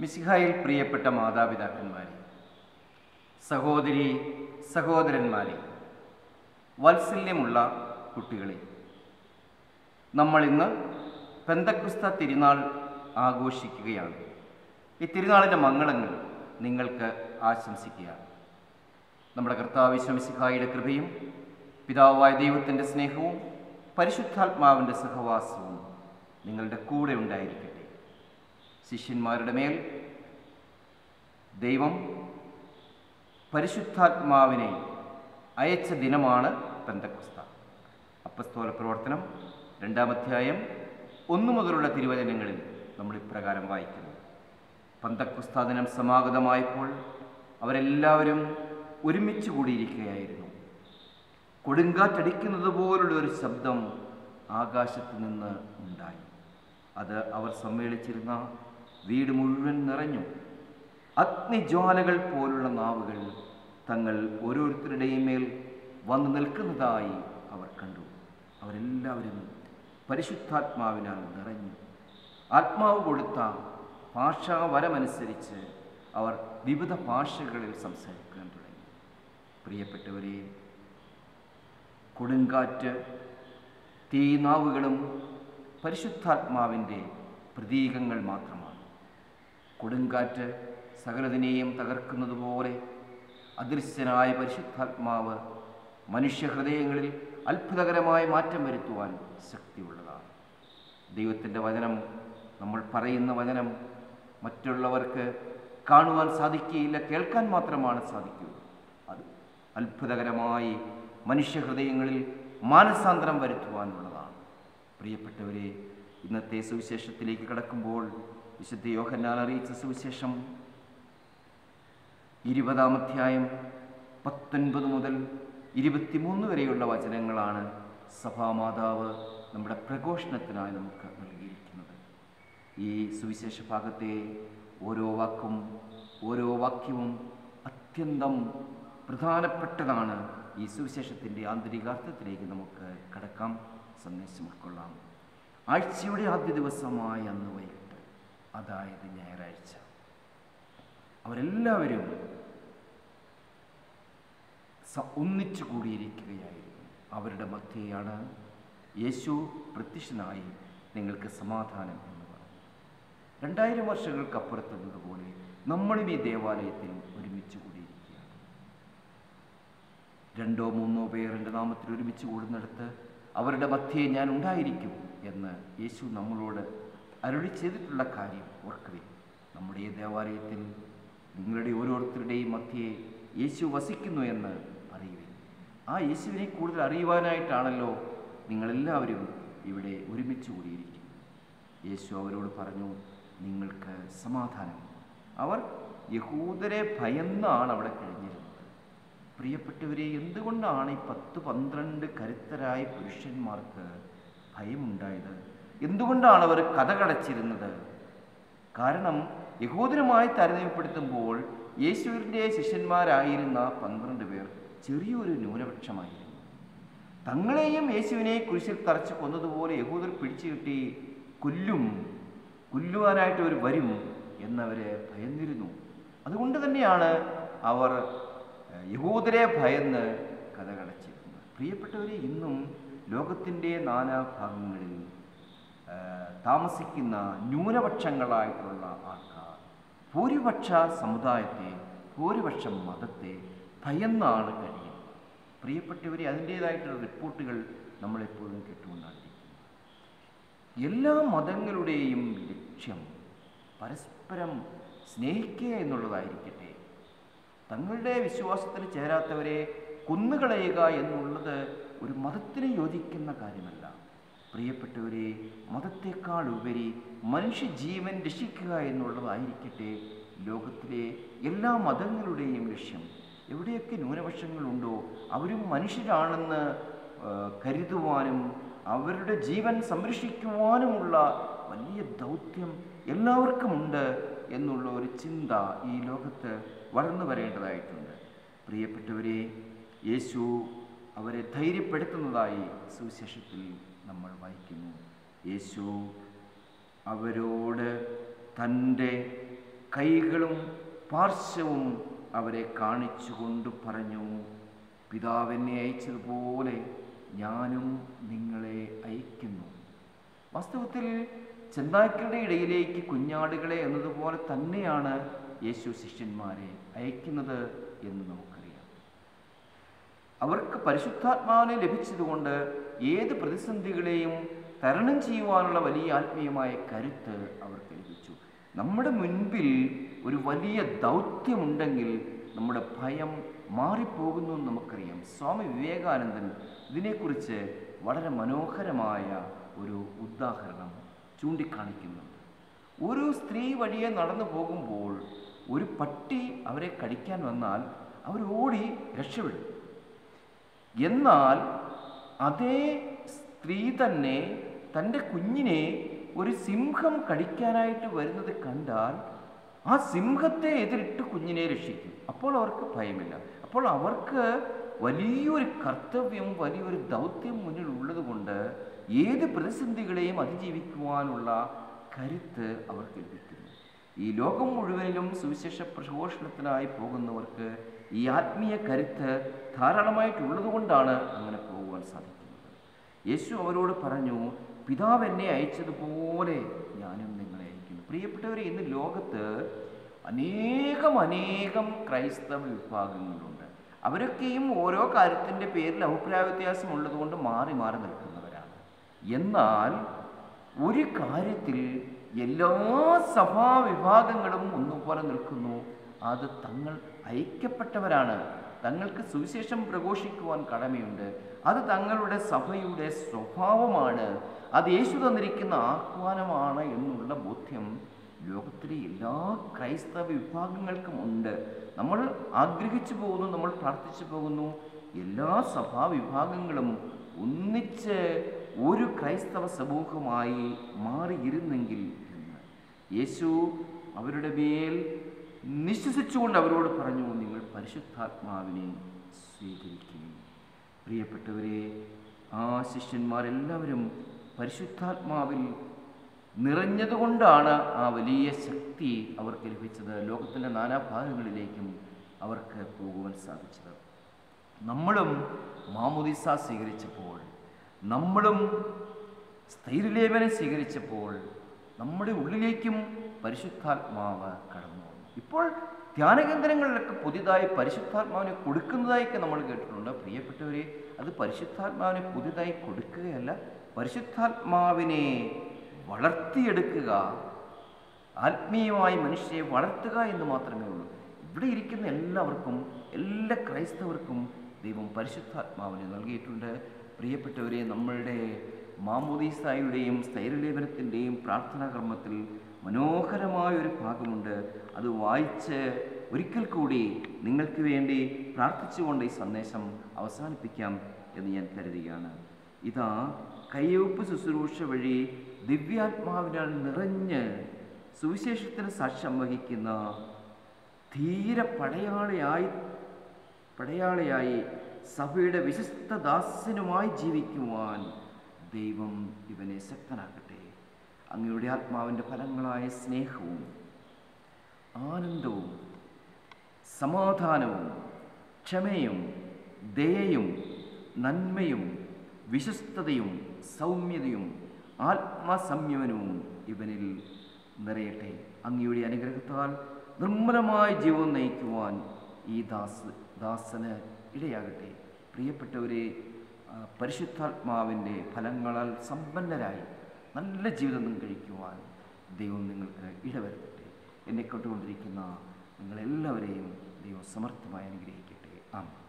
മിസിഹായിൽ പ്രിയപ്പെട്ട മാതാപിതാക്കന്മാരെ സഹോദരി സഹോദരന്മാരെ വാത്സല്യമുള്ള കുട്ടികളെ നമ്മൾ ഇന്ന് പെന്തക്കുസ്ത തിരുനാൾ ആഘോഷിക്കുകയാണ്. ഈ തിരുനാളിന്റെ മംഗളങ്ങൾ നിങ്ങൾക്ക് ആശംസിക്കുകയാണ്. നമ്മുടെ കർത്താവ് മിസിഹായുടെ കൃപയും പിതാവായ ദൈവത്തിന്റെ സ്നേഹവും പരിശുദ്ധാത്മാവിന്റെ സഹവാസവും നിങ്ങളുടെ കൂടെ ഉണ്ടായിരിക്കട്ടെ. ശിഷ്യന്മാരുടെ മേൽ ദൈവം പരിശുദ്ധാത്മാവിനെ അയച്ച ദിനമാണ് പെന്തക്കുസ്ത. അപ്പസ്തോല പ്രവർത്തനം രണ്ടാമധ്യായം ഒന്നു മുതലുള്ള തിരുവചനങ്ങളിൽ നമ്മൾ ഇപ്രകാരം വായിക്കുന്നു. പന്തക്കുസ്ത ദിനം സമാഗതമായപ്പോൾ അവരെല്ലാവരും ഒരുമിച്ച് കൂടിയിരിക്കുകയായിരുന്നു. കൊടുങ്കാറ്റടിക്കുന്നത് പോലുള്ള ഒരു ശബ്ദം ആകാശത്ത് നിന്ന് ഉണ്ടായി. അത് അവർ സമ്മേളിച്ചിരുന്ന വീട് മുഴുവൻ നിറഞ്ഞു. അഗ്നിജ്വാലകൾ പോലുള്ള നാവുകൾ തങ്ങൾ ഓരോരുത്തരുടെയും മേൽ വന്നു നിൽക്കുന്നതായി അവർ കണ്ടു. അവരെല്ലാവരും പരിശുദ്ധാത്മാവിനാൽ നിറഞ്ഞു. ആത്മാവ് കൊടുത്ത ഭാഷാവരമനുസരിച്ച് അവർ വിവിധ ഭാഷകളിൽ സംസാരിക്കാൻ തുടങ്ങി. പ്രിയപ്പെട്ടവരെ കൊടുങ്കാറ്റ് തീനാവുകളും പരിശുദ്ധാത്മാവിന്റെ പ്രതീകങ്ങൾ മാത്രമാണ്. കൊടുങ്കാറ്റ് സകലതിനെയും തകർക്കുന്നത് പോലെ അദൃശ്യനായ പരിശുദ്ധാത്മാവ് മനുഷ്യഹൃദയങ്ങളിൽ അത്ഭുതകരമായ മാറ്റം വരുത്തുവാൻ ശക്തിയുള്ളതാണ്. ദൈവത്തിന്റെ വചനം നമ്മൾ പറയുന്ന വചനം മറ്റുള്ളവർക്ക് കാണുവാൻ സാധിക്കുകയില്ല കേൾക്കാൻ മാത്രമാണ് സാധിക്കുക അത് അത്ഭുതകരമായി മനുഷ്യഹൃദയങ്ങളിൽ മാനസാന്തരം വരുത്തുവാനുള്ളതാണ്. പ്രിയപ്പെട്ടവരെ ഇന്നത്തെ സുവിശേഷത്തിലേക്ക് കടക്കുമ്പോൾ വിശുദ്ധ യോഹന്നാൻ അറിയിച്ച സുവിശേഷം. ഇരുപതാം അധ്യായം പത്തൊൻപത് മുതൽ ഇരുപത്തിമൂന്ന് വരെയുള്ള വചനങ്ങളാണ് സഭാമാതാവ് നമ്മുടെ പ്രഘോഷണത്തിനായി നമുക്ക് നൽകിയിരിക്കുന്നത്. ഈ സുവിശേഷ ഭാഗത്തെ ഓരോ വാക്കും ഓരോ വാക്യവും അത്യന്തം പ്രധാനപ്പെട്ടതാണ് ഈ സുവിശേഷത്തിന്റെ ആന്തരികാർത്ഥത്തിലേക്ക് നമുക്ക് കടക്കാം. സന്ദേശം ഉൾക്കൊള്ളാം. ആഴ്ചയുടെ ആദ്യ ദിവസമായ അന്ന് വൈകിട്ട് അതായത് ഞായറാഴ്ച. അവരെല്ലാവരും ഒന്നിച്ചു കൂടിയിരിക്കുകയായിരുന്നു. അവരുടെ മധ്യയാണ് യേശു പ്രത്യക്ഷനായി നിങ്ങൾക്ക് സമാധാനം എന്ന് പറഞ്ഞു. രണ്ടായിരം വർഷങ്ങൾക്കപ്പുറത്തുള്ളതുപോലെ നമ്മളും ഈ ദേവാലയത്തിൽ ഒരുമിച്ച് കൂടിയിരിക്കുകയാണ്. രണ്ടോ മൂന്നോ പേർ എന്റെ നാമത്തിൽ ഒരുമിച്ച് കൂടുന്നിടത്ത് അവരുടെ മധ്യേ ഞാൻ ഉണ്ടായിരിക്കും എന്ന് യേശു നമ്മളോട് അരുളി ചെയ്തിട്ടുള്ള കാര്യം ഓർക്കുവിൻ നമ്മുടെ ദേവാലയത്തിൽ നിങ്ങളുടെ ഓരോരുത്തരുടെയും മധ്യേ യേശു വസിക്കുന്നു എന്ന് അറിയുവിൻ ആ യേശുവിനെ കൂടുതൽ അറിയുവാനായിട്ടാണല്ലോ നിങ്ങളെല്ലാവരും ഇവിടെ ഒരുമിച്ച് കൂടിയിരിക്കുന്നത്. യേശു അവരോട് പറഞ്ഞു നിങ്ങൾക്ക് സമാധാനം. അവർ യഹൂദരെ ഭയന്നാണ് അവിടെ കഴിഞ്ഞിരുന്നത്. പ്രിയപ്പെട്ടവരെ എന്തുകൊണ്ടാണ് ഈ പത്ത് പന്ത്രണ്ട് കരുത്തരായ പുരുഷന്മാർക്ക് ഭയമുണ്ടായത്? എന്തുകൊണ്ടാണ് അവർ കഥകടച്ചിരുന്നത് കാരണം യഹോദരമായി താരതമ്യപ്പെടുത്തുമ്പോൾ യേശുവിന്റെ ശിഷ്യന്മാരായിരുന്ന പന്ത്രണ്ട് പേർ ചെറിയൊരു ന്യൂനപക്ഷമായിരുന്നു. തങ്ങളെയും യേശുവിനെ കുരിശിൽ തറച്ച് കൊന്നതുപോലെ യഹൂദർ പിടിച്ചു കിട്ടി കൊല്ലും കൊല്ലുവാനായിട്ട് അവർ വരും എന്നവരെ ഭയന്നിരുന്നു. അതുകൊണ്ട് തന്നെയാണ് അവർ യഹൂദരെ ഭയന്ന് കഥകടച്ചിരുന്നത് പ്രിയപ്പെട്ടവരെ ഇന്നും ലോകത്തിന്റെ നാനാഭാഗങ്ങളിൽ താമസിക്കുന്ന ന്യൂനപക്ഷങ്ങളായിട്ടുള്ള ആൾക്കാർ ഭൂരിപക്ഷ സമുദായത്തെ ഭൂരിപക്ഷ മതത്തെ ഭയന്നാണ് കഴിയുന്നത്. പ്രിയപ്പെട്ടവരെ അതിന്റേതായിട്ടുള്ള റിപ്പോർട്ടുകൾ നമ്മളെപ്പോഴും കേട്ടുകൊണ്ടാണ്ടിരിക്കുന്നു എല്ലാ മതങ്ങളുടെയും ലക്ഷ്യം പരസ്പരം സ്നേഹിക്കുക എന്നുള്ളതായിരിക്കട്ടെ. തങ്ങളുടെ വിശ്വാസത്തിൽ ചേരാത്തവരെ കൊന്നുകളയുക എന്നുള്ളത് ഒരു മതത്തിന് യോജിക്കുന്ന കാര്യമല്ല. പ്രിയപ്പെട്ടവരെ മതത്തെക്കാൾ ഉപരി മനുഷ്യജീവൻ രക്ഷിക്കുക എന്നുള്ളതായിരിക്കട്ടെ ലോകത്തിലെ എല്ലാ മതങ്ങളുടെയും ലക്ഷ്യം. എവിടെയൊക്കെ ന്യൂനപക്ഷങ്ങളുണ്ടോ അവരും മനുഷ്യരാണെന്ന് കരുതുവാനും അവരുടെ ജീവൻ സംരക്ഷിക്കുവാനുമുള്ള വലിയ ദൗത്യം എല്ലാവർക്കുമുണ്ട് എന്നുള്ള ഒരു ചിന്ത ഈ ലോകത്ത് വളർന്നു വരേണ്ടതായിട്ടുണ്ട്. പ്രിയപ്പെട്ടവരെ യേശു അവരെ ധൈര്യപ്പെടുത്തുന്നതായി സുവിശേഷത്തിൽ നമ്മൾ വായിക്കുന്നു. യേശു അവരോട് തന്റെ കൈകളും പാർശ്വവും അവരെ കാണിച്ചുകൊണ്ട് പറഞ്ഞു പിതാവിനെ അയച്ചതുപോലെ ഞാനും നിങ്ങളെ അയക്കുന്നു. വാസ്തവത്തിൽ ചെന്താക്കളുടെ ഇടയിലേക്ക് കുഞ്ഞാടുകളെ എന്നതുപോലെ തന്നെയാണ് യേശു ശിഷ്യന്മാരെ അയക്കുന്നത് എന്ന് നമുക്കറിയാം. അവർക്ക് പരിശുദ്ധാത്മാവിനെ ലഭിച്ചതുകൊണ്ട് ഏത് പ്രതിസന്ധികളെയും തരണം ചെയ്യുവാനുള്ള വലിയ ആത്മീയമായ കരുത്ത് അവർക്ക് ലഭിച്ചു നമ്മുടെ മുൻപിൽ ഒരു വലിയ ദൗത്യമുണ്ടെങ്കിൽ നമ്മുടെ ഭയം മാറിപ്പോകുന്നു എന്ന് നമുക്കറിയാം. സ്വാമി വിവേകാനന്ദൻ ഇതിനെക്കുറിച്ച് വളരെ മനോഹരമായ ഒരു ഉദാഹരണം ചൂണ്ടിക്കാണിക്കുന്നുണ്ട്. ഒരു സ്ത്രീ വഴിയെ നടന്നു പോകുമ്പോൾ ഒരു പട്ടി അവരെ കടിക്കാൻ വന്നാൽ അവർ ഓടി രക്ഷപ്പെടും. എന്നാൽ അതേ സ്ത്രീ തന്നെ തന്റെ കുഞ്ഞിനെ ഒരു സിംഹം കടിക്കാനായിട്ട് വരുന്നത് കണ്ടാൽ ആ സിംഹത്തെ എതിരിട്ട് കുഞ്ഞിനെ രക്ഷിക്കും. അപ്പോൾ അവർക്ക് ഭയമില്ല. അപ്പോൾ അവർക്ക് വലിയൊരു കർത്തവ്യം വലിയൊരു ദൗത്യം മുന്നിൽ ഉള്ളതുകൊണ്ട് ഏത് പ്രതിസന്ധികളെയും അതിജീവിക്കുവാനുള്ള കരുത്ത് അവർക്ക് ലഭിക്കുന്നു. ഈ ലോകം മുഴുവനിലും സുവിശേഷ പ്രഘോഷണത്തിനായി പോകുന്നവർക്ക് ഈ ആത്മീയ കരുത്ത് ധാരാളമായിട്ടുള്ളത് കൊണ്ടാണ് അങ്ങനെ പോകുവാൻ സാധിക്കുന്നത് യേശു അവരോട് പറഞ്ഞു പിതാവ് എന്നെ അയച്ചതുപോലെ ഞാനും നിങ്ങളെ അയക്കുന്നു. പ്രിയപ്പെട്ടവരെ ഇന്ന് ലോകത്ത് അനേകം അനേകം ക്രൈസ്തവ വിഭാഗങ്ങളുണ്ട്. അവരൊക്കെയും ഓരോ കാര്യത്തിന്റെ പേരിൽ അഭിപ്രായ വ്യത്യാസം ഉള്ളതുകൊണ്ട് മാറി മാറി നിൽക്കുന്നവരാണ്. എന്നാൽ ഒരു കാര്യത്തിൽ എല്ലാ സഭാവിഭാഗങ്ങളും ഒന്നുപോലെ നിൽക്കുന്നു. അത് തങ്ങൾ ഐക്യപ്പെട്ടവരാണ്. തങ്ങൾക്ക് സുവിശേഷം പ്രഘോഷിക്കുവാൻ കടമയുണ്ട്. അത് തങ്ങളുടെ സഭയുടെ സ്വഭാവമാണ്. അത് യേശു തന്നിരിക്കുന്ന ആഹ്വാനമാണ് എന്നുള്ള ബോധ്യം ലോകത്തിലെ എല്ലാ ക്രൈസ്തവ വിഭാഗങ്ങൾക്കും ഉണ്ട്. നമ്മൾ ആഗ്രഹിച്ചു പോകുന്നു നമ്മൾ പ്രാർത്ഥിച്ചു പോകുന്നു. എല്ലാ സഭാ വിഭാഗങ്ങളും ഒന്നിച്ച് ഒരു ക്രൈസ്തവ സമൂഹമായി മാറിയിരുന്നെങ്കിൽ എന്ന്. യേശു അവരുടെ മേൽ നിശ്വസിച്ചുകൊണ്ട് അവരോട് പറഞ്ഞു നിങ്ങൾ പരിശുദ്ധാത്മാവിനെ സ്വീകരിക്കുകയും പ്രിയപ്പെട്ടവരെ ആ ശിഷ്യന്മാരെല്ലാവരും പരിശുദ്ധാത്മാവിൽ നിറഞ്ഞതുകൊണ്ടാണ് ആ വലിയ ശക്തി അവർക്ക് ലഭിച്ചത്. ലോകത്തിന്റെ നാനാഭാഗങ്ങളിലേക്കും അവർക്ക് പോകുവാൻ സാധിച്ചത്. നമ്മളും മാമുദിസ സ്വീകരിച്ചപ്പോൾ നമ്മളും സ്ഥൈര്യലേപനം സ്വീകരിച്ചപ്പോൾ നമ്മുടെ ഉള്ളിലേക്കും പരിശുദ്ധാത്മാവ് കടന്നു ഇപ്പോൾ ധ്യാനകേന്ദ്രങ്ങളിലൊക്കെ പുതിയതായി പരിശുദ്ധാത്മാവിനെ കൊടുക്കുന്നതായൊക്കെ നമ്മൾ കേട്ടിട്ടുണ്ട്. പ്രിയപ്പെട്ടവരെ അത് പരിശുദ്ധാത്മാവിനെ പുതിയതായി കൊടുക്കുകയല്ല പരിശുദ്ധാത്മാവിനെ വളർത്തിയെടുക്കുക. ആത്മീയമായി മനുഷ്യരെ വളർത്തുക എന്ന് മാത്രമേ ഉള്ളൂ. ഇവിടെ ഇരിക്കുന്ന എല്ലാവർക്കും എല്ലാ ക്രൈസ്തവർക്കും ദൈവം പരിശുദ്ധാത്മാവിനെ നൽകിയിട്ടുണ്ട്. പ്രിയപ്പെട്ടവരെ നമ്മളുടെ മാമോദീസായുടെയും സ്ഥൈര്യലേപനത്തിന്റെയും പ്രാർത്ഥനാ കർമ്മത്തിൽ മനോഹരമായ ഒരു ഭാഗമുണ്ട്. അത് വായിച്ച് ഒരിക്കൽ കൂടി നിങ്ങൾക്ക് വേണ്ടി പ്രാർത്ഥിച്ചുകൊണ്ട് ഈ സന്ദേശം അവസാനിപ്പിക്കാം എന്ന് ഞാൻ കരുതുകയാണ്. ഇതാ കയ്യൊപ്പ് ശുശ്രൂഷ വഴി ദിവ്യാത്മാവിനാൽ നിറഞ്ഞ് സുവിശേഷത്തിന് സാക്ഷ്യം വഹിക്കുന്ന ധീര പടയാളിയായി പടയാളിയായി സഭയുടെ വിശിഷ്ട ദാസനുമായി ജീവിക്കുവാൻ ദൈവം ഇവനെ ശക്തനാക്കട്ടെ. അങ്ങയുടെ ആത്മാവിന്റെ ഫലങ്ങളായ സ്നേഹവും ആനന്ദവും സമാധാനവും ക്ഷമയും ദയയും നന്മയും വിശ്വസ്തതയും സൗമ്യതയും ആത്മസംയമനവും ഇവനിൽ നിറയട്ടെ. അങ്ങയുടെ അനുഗ്രഹത്താൽ നിർമ്മലമായ ജീവിതം നയിക്കുവാൻ ഈ ദാസ് ദാസന് ഇടയാകട്ടെ. പ്രിയപ്പെട്ടവരെ പരിശുദ്ധാത്മാവിന്റെ ഫലങ്ങളാൽ സമ്പന്നരായി നല്ല ജീവിതം കഴിക്കുവാൻ ദൈവം നിങ്ങൾക്ക് ഇടവരുത്തട്ടെ എന്നെ കേട്ടുകൊണ്ടിരിക്കുന്ന നിങ്ങളെല്ലാവരെയും ദൈവം സമർത്ഥമായി അനുഗ്രഹിക്കട്ടെ. ആമേൻ.